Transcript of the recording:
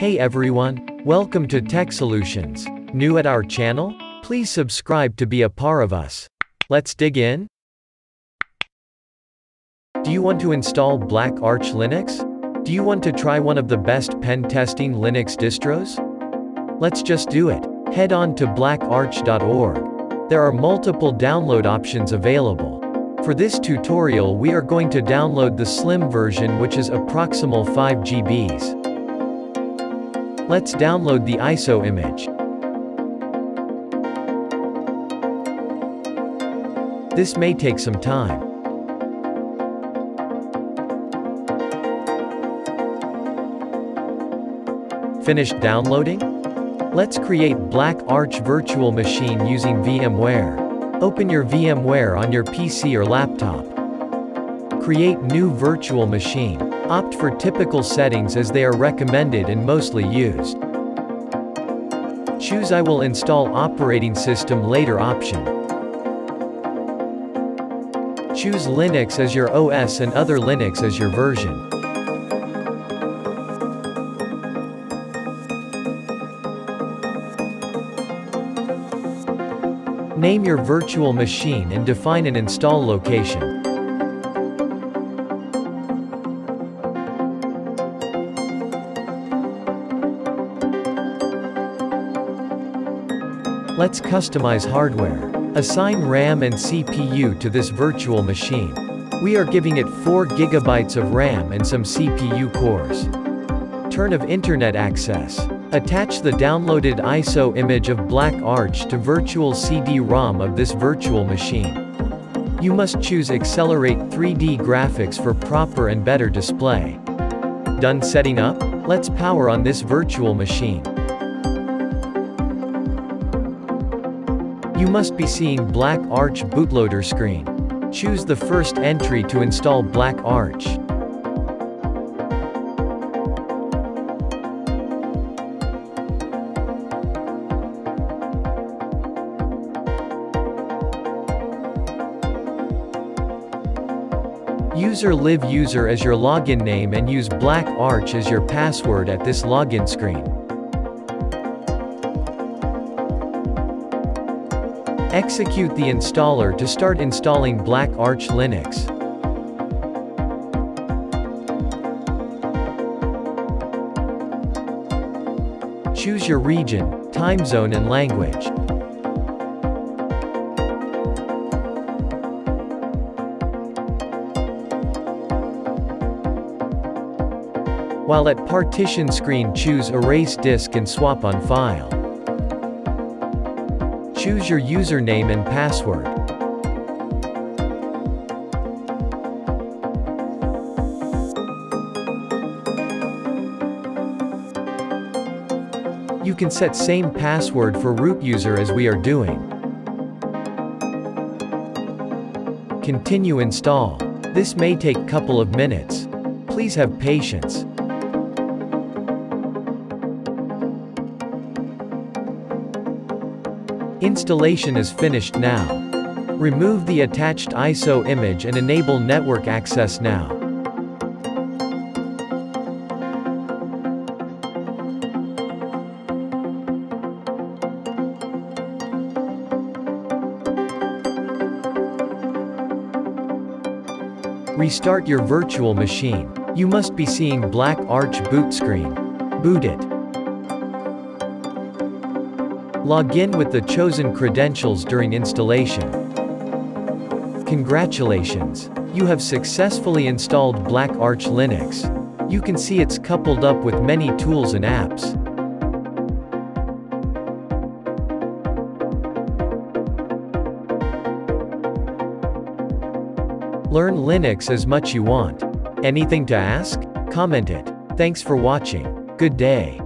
Hey everyone, welcome to Tech Solutions. New at our channel? Please subscribe to be a part of us. Let's dig in. Do you want to install Black Arch Linux? Do you want to try one of the best pen testing Linux distros? Let's just do it. Head on to blackarch.org. There are multiple download options available. For this tutorial we are going to download the slim version which is approximal 5 GBs. Let's download the ISO image. This may take some time. Finished downloading? Let's create Black Arch Virtual Machine using VMware. Open your VMware on your PC or laptop. Create new virtual machine. Opt for typical settings as they are recommended and mostly used. Choose I will install operating system later option. Choose Linux as your OS and other Linux as your version. Name your virtual machine and define an install location. Let's customize hardware. Assign RAM and CPU to this virtual machine. We are giving it 4 GB of RAM and some CPU cores. Turn of internet access. Attach the downloaded ISO image of Black Arch to virtual CD-ROM of this virtual machine. You must choose Accelerate 3D graphics for proper and better display. Done setting up? Let's power on this virtual machine. You must be seeing Black Arch bootloader screen. Choose the first entry to install Black Arch. User live user as your login name and use Black Arch as your password at this login screen. Execute the installer to start installing Black Arch Linux. Choose your region, time zone and language. While at partition screen choose erase disk and swap on file. Choose your username and password. You can set same password for root user as we are doing. Continue install. This may take couple of minutes. Please have patience. Installation is finished now. Remove the attached ISO image and enable network access now. Restart your virtual machine. You must be seeing Black Arch boot screen. Boot it. Log in with the chosen credentials during installation. Congratulations! You have successfully installed Black Arch Linux. You can see it's coupled up with many tools and apps. Learn Linux as much you want. Anything to ask? Comment it. Thanks for watching. Good day.